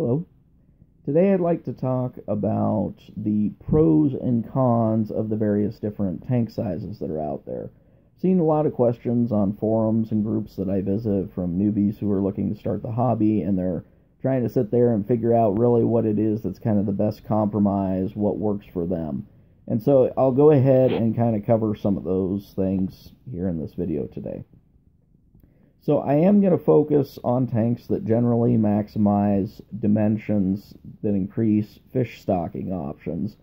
Hello. Today I'd like to talk about the pros and cons of the various different tank sizes that are out there. Seen a lot of questions on forums and groups that I visit from newbies who are looking to start the hobby and they're trying to sit there and figure out really what it is that's kind of the best compromise, what works for them. And so I'll go ahead and kind of cover some of those things here in this video today. So I am going to focus on tanks that generally maximize dimensions that increase fish stocking options.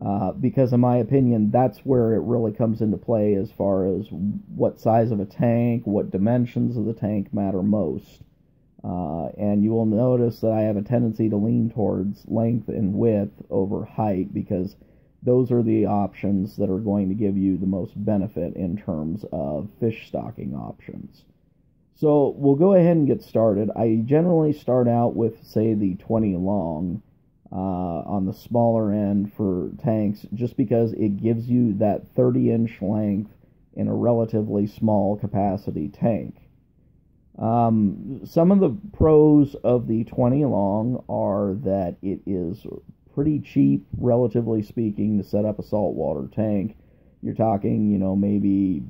Uh, because in my opinion, that's where it really comes into play as far as what size of a tank, what dimensions of the tank matter most. Uh, and you will notice that I have a tendency to lean towards length and width over height because those are the options that are going to give you the most benefit in terms of fish stocking options. So we'll go ahead and get started. I generally start out with, say, the 20 long uh, on the smaller end for tanks just because it gives you that 30 inch length in a relatively small capacity tank. Um, some of the pros of the 20 long are that it is pretty cheap, relatively speaking, to set up a saltwater tank. You're talking, you know, maybe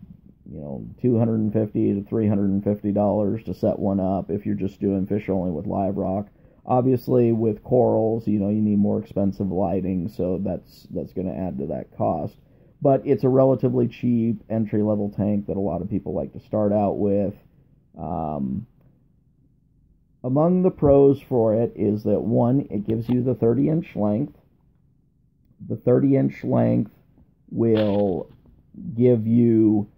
you know, 250 to 350 dollars to set one up if you're just doing fish only with live rock. Obviously, with corals, you know, you need more expensive lighting, so that's that's going to add to that cost. But it's a relatively cheap entry level tank that a lot of people like to start out with. Um, among the pros for it is that one, it gives you the 30 inch length. The 30 inch length will give you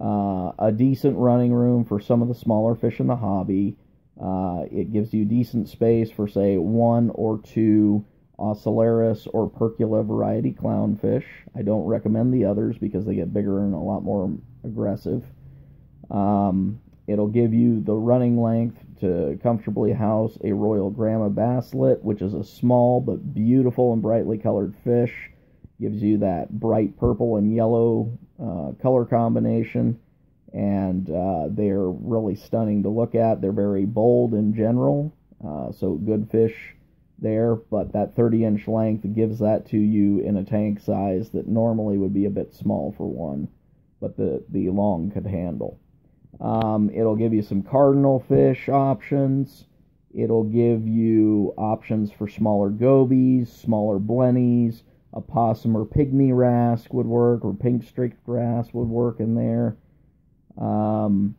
uh, a decent running room for some of the smaller fish in the hobby. Uh, it gives you decent space for, say, one or two Ocellaris or Percula variety clownfish. I don't recommend the others because they get bigger and a lot more aggressive. Um, it'll give you the running length to comfortably house a Royal Gramma basslet, which is a small but beautiful and brightly colored fish. Gives you that bright purple and yellow uh, color combination, and uh, they're really stunning to look at. They're very bold in general, uh, so good fish there, but that 30 inch length gives that to you in a tank size that normally would be a bit small for one, but the, the long could handle. Um, it'll give you some cardinal fish options. It'll give you options for smaller gobies, smaller blennies, a possum or pygmy wrasse would work, or pink streaked wrasse would work in there. Um,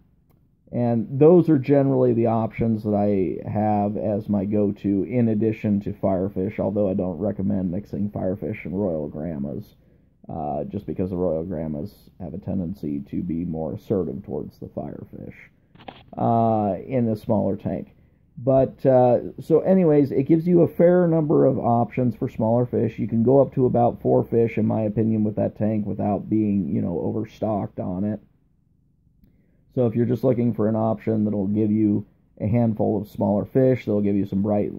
and those are generally the options that I have as my go to, in addition to firefish, although I don't recommend mixing firefish and royal grammas, uh, just because the royal grammas have a tendency to be more assertive towards the firefish uh, in a smaller tank. But uh, so, anyways, it gives you a fair number of options for smaller fish. You can go up to about four fish, in my opinion, with that tank without being, you know, overstocked on it. So, if you're just looking for an option that'll give you a handful of smaller fish, they'll give you some bright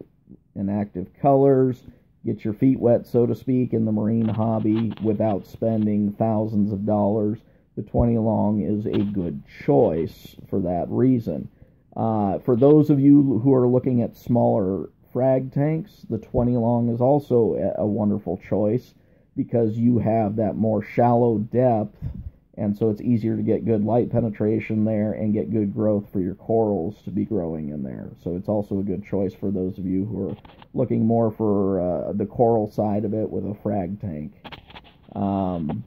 and active colors, get your feet wet, so to speak, in the marine hobby without spending thousands of dollars, the 20 long is a good choice for that reason. Uh, for those of you who are looking at smaller frag tanks, the 20 long is also a wonderful choice because you have that more shallow depth and so it's easier to get good light penetration there and get good growth for your corals to be growing in there. So it's also a good choice for those of you who are looking more for uh, the coral side of it with a frag tank. Um,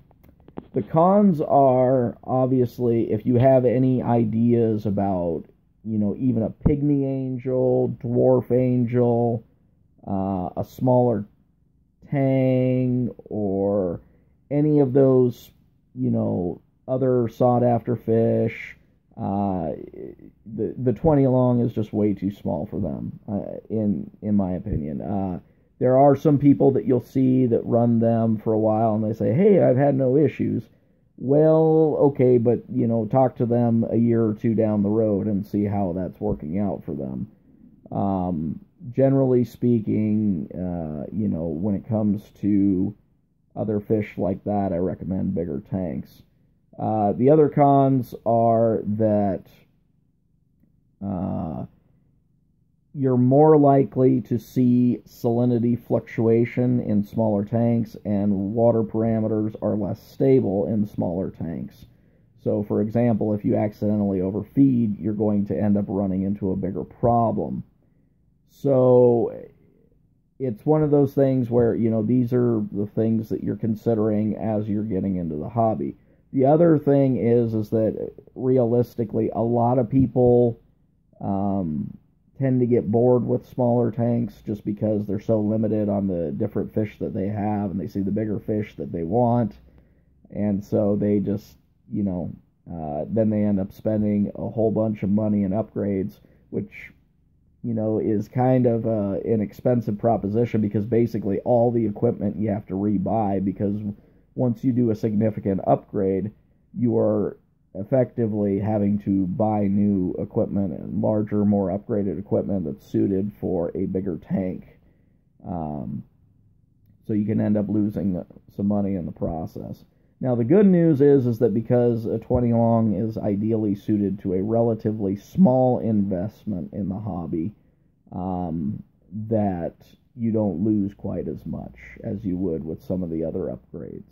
the cons are obviously if you have any ideas about you know, even a pygmy angel, dwarf angel, uh, a smaller tang, or any of those, you know, other sought after fish. Uh, the the 20 long is just way too small for them, uh, in in my opinion. Uh, there are some people that you'll see that run them for a while and they say, "Hey, I've had no issues." Well, okay, but you know, talk to them a year or two down the road and see how that's working out for them. Um, generally speaking, uh, you know, when it comes to other fish like that, I recommend bigger tanks. Uh, the other cons are that, uh, you're more likely to see salinity fluctuation in smaller tanks, and water parameters are less stable in smaller tanks. So, for example, if you accidentally overfeed, you're going to end up running into a bigger problem. So, it's one of those things where, you know, these are the things that you're considering as you're getting into the hobby. The other thing is, is that realistically, a lot of people um, tend to get bored with smaller tanks just because they're so limited on the different fish that they have and they see the bigger fish that they want. And so they just you know uh, then they end up spending a whole bunch of money in upgrades which you know is kind of uh, an expensive proposition because basically all the equipment you have to rebuy because once you do a significant upgrade you are effectively having to buy new equipment and larger, more upgraded equipment that's suited for a bigger tank. Um, so you can end up losing some money in the process. Now the good news is is that because a 20 long is ideally suited to a relatively small investment in the hobby, um, that you don't lose quite as much as you would with some of the other upgrades.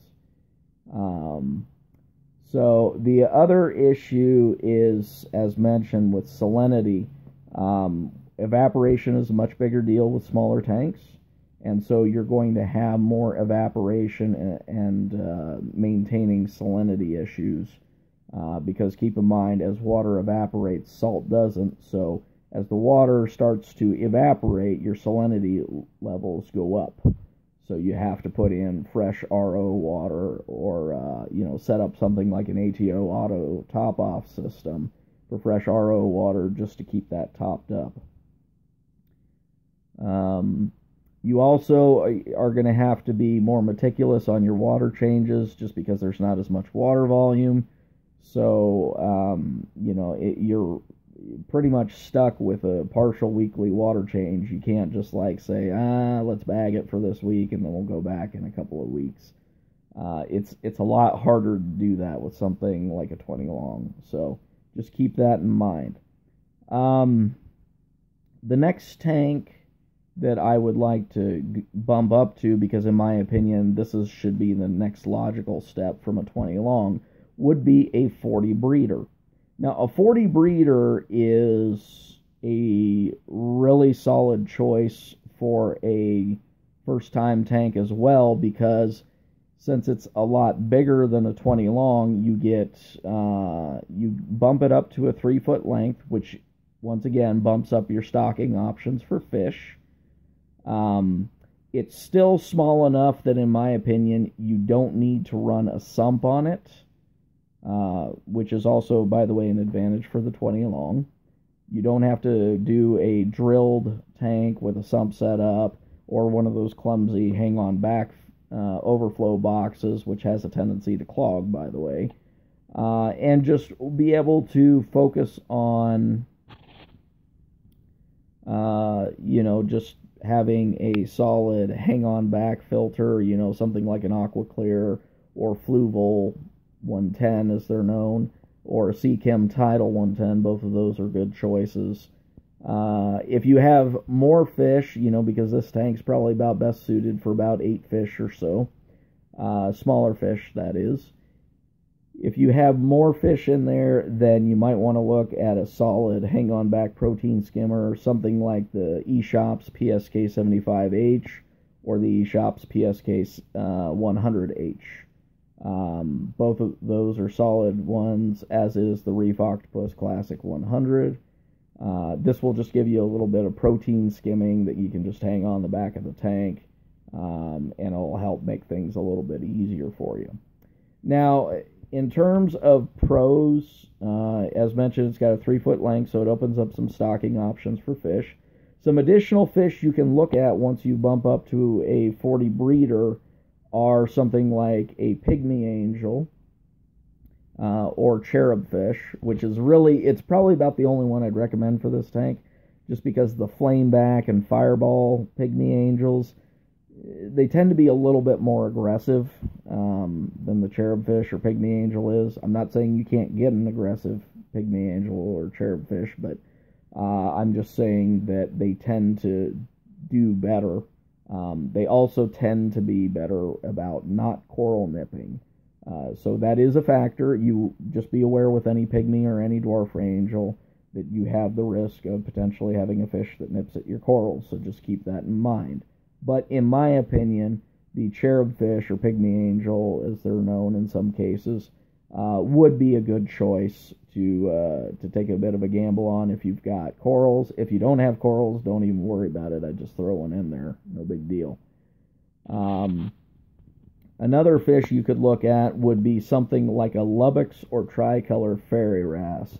Um, so the other issue is, as mentioned, with salinity. Um, evaporation is a much bigger deal with smaller tanks, and so you're going to have more evaporation and, and uh, maintaining salinity issues. Uh, because keep in mind, as water evaporates, salt doesn't. So as the water starts to evaporate, your salinity levels go up. So you have to put in fresh RO water or, uh, you know, set up something like an ATO auto top off system for fresh RO water just to keep that topped up. Um, you also are going to have to be more meticulous on your water changes just because there's not as much water volume. So, um, you know, it, you're pretty much stuck with a partial weekly water change. You can't just like say, ah, let's bag it for this week and then we'll go back in a couple of weeks. Uh, it's it's a lot harder to do that with something like a 20 long. So just keep that in mind. Um, the next tank that I would like to bump up to, because in my opinion this is should be the next logical step from a 20 long, would be a 40 breeder. Now, a 40 breeder is a really solid choice for a first time tank as well because since it's a lot bigger than a 20 long, you get uh, you bump it up to a three foot length, which once again bumps up your stocking options for fish. Um, it's still small enough that, in my opinion, you don't need to run a sump on it. Uh, which is also, by the way, an advantage for the 20 long. You don't have to do a drilled tank with a sump set up or one of those clumsy hang on back uh, overflow boxes, which has a tendency to clog, by the way. Uh, and just be able to focus on, uh, you know, just having a solid hang on back filter, you know, something like an Aquaclear or Fluval 110 as they're known, or a Seachem Tidal 110. Both of those are good choices. Uh, if you have more fish, you know, because this tank's probably about best suited for about eight fish or so, uh, smaller fish, that is. If you have more fish in there, then you might want to look at a solid hang on back protein skimmer, or something like the eShopps PSK 75H or the eShopps PSK uh, 100H. Um, both of those are solid ones, as is the Reef Octopus Classic 100. Uh, this will just give you a little bit of protein skimming that you can just hang on the back of the tank, um, and it'll help make things a little bit easier for you. Now, in terms of pros, uh, as mentioned, it's got a three foot length, so it opens up some stocking options for fish. Some additional fish you can look at once you bump up to a 40 breeder are something like a pygmy angel uh, or cherub fish, which is really, it's probably about the only one I'd recommend for this tank, just because the flameback and fireball pygmy angels, they tend to be a little bit more aggressive um, than the cherub fish or pygmy angel is. I'm not saying you can't get an aggressive pygmy angel or cherub fish, but Uh, I'm just saying that they tend to do better. Um, they also tend to be better about not coral nipping. Uh, so that is a factor. You just be aware with any pygmy or any dwarf angel that you have the risk of potentially having a fish that nips at your corals. So just keep that in mind. But in my opinion, the cherub fish or pygmy angel, as they're known in some cases, uh, would be a good choice to uh, to take a bit of a gamble on if you've got corals. If you don't have corals, don't even worry about it. I just throw one in there, no big deal. Um, another fish you could look at would be something like a Lubbock's or tricolor fairy wrasse.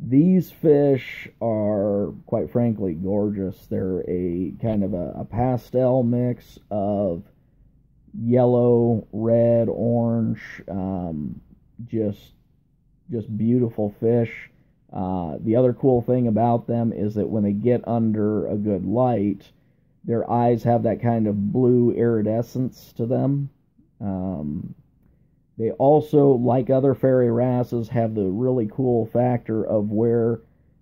These fish are, quite frankly, gorgeous. They're a kind of a, a pastel mix of yellow, red, orange, um, just just beautiful fish. Uh, the other cool thing about them is that when they get under a good light, their eyes have that kind of blue iridescence to them. Um, they also, like other fairy wrasses, have the really cool factor of where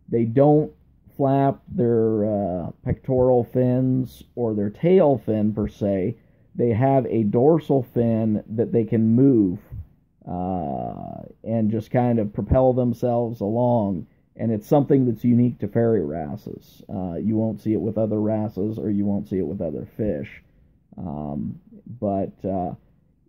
they don't flap their uh, pectoral fins or their tail fin per se. They have a dorsal fin that they can move uh, and just kind of propel themselves along. And it's something that's unique to fairy wrasses. Uh, you won't see it with other wrasses or you won't see it with other fish. Um, but uh,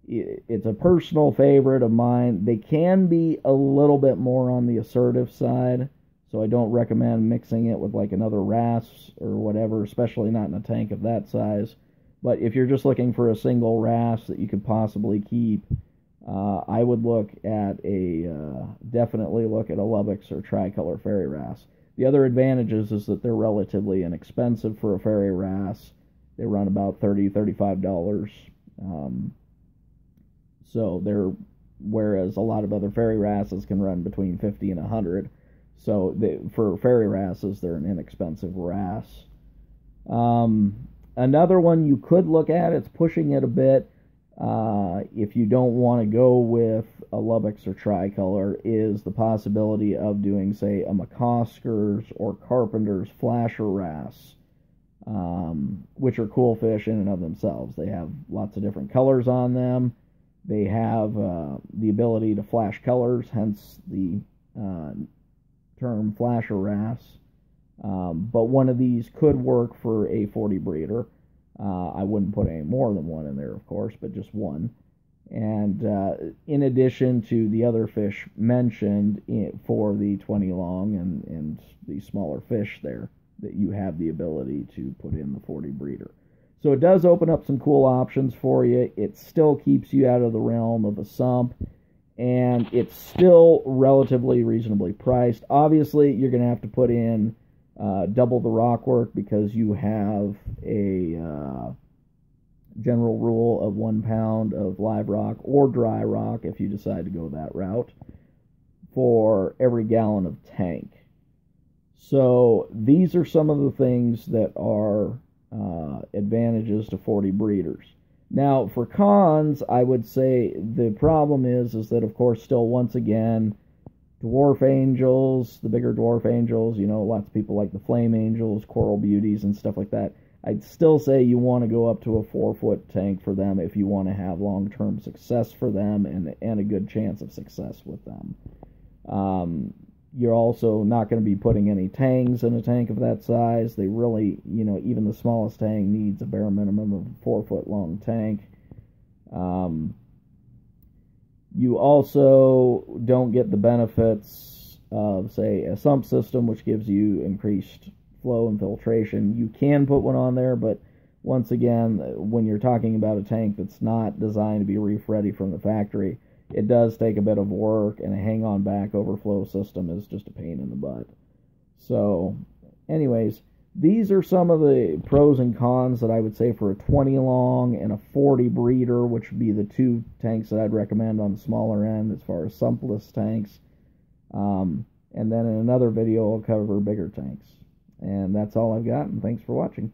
it, it's a personal favorite of mine. They can be a little bit more on the assertive side. So I don't recommend mixing it with like another wrasse or whatever, especially not in a tank of that size. But if you're just looking for a single wrasse that you could possibly keep, uh, I would look at a uh, definitely look at a Lubbock's or tricolor fairy wrasse. The other advantages is that they're relatively inexpensive for a fairy wrasse. They run about $30, $35. Um, so they're whereas a lot of other fairy wrasses can run between 50 and 100. So they, for fairy wrasses, they're an inexpensive wrasse. Um, another one you could look at, it's pushing it a bit, uh, if you don't want to go with a Lubbock's or tricolor, is the possibility of doing, say, a McCosker's or Carpenter's flasher wrasse, um, which are cool fish in and of themselves. They have lots of different colors on them. They have uh, the ability to flash colors, hence the uh, term flasher wrasse. Um, but one of these could work for a 40 breeder. Uh, I wouldn't put any more than one in there, of course, but just one. And uh, in addition to the other fish mentioned for the 20 long and, and the smaller fish there, that you have the ability to put in the 40 breeder. So it does open up some cool options for you. It still keeps you out of the realm of a sump, and it's still relatively reasonably priced. Obviously, you're going to have to put in uh, double the rock work because you have a uh, general rule of one pound of live rock or dry rock if you decide to go that route for every gallon of tank. So these are some of the things that are uh, advantages to 40 breeders. Now for cons, I would say the problem is is that of course still once again dwarf angels, the bigger dwarf angels, you know, lots of people like the flame angels, coral beauties, and stuff like that. I'd still say you want to go up to a four foot tank for them if you want to have long term success for them and, and a good chance of success with them. Um, you're also not going to be putting any tangs in a tank of that size. They really, you know, even the smallest tang needs a bare minimum of a four foot long tank. Um, you also don't get the benefits of, say, a sump system, which gives you increased flow and filtration. You can put one on there, but once again, when you're talking about a tank that's not designed to be reef ready from the factory, it does take a bit of work, and a hang on back overflow system is just a pain in the butt. So, anyways, these are some of the pros and cons that I would say for a 20 long and a 40 breeder, which would be the two tanks that I'd recommend on the smaller end as far as sumpless tanks. Um, and then in another video, I'll cover bigger tanks. And that's all I've got, and thanks for watching.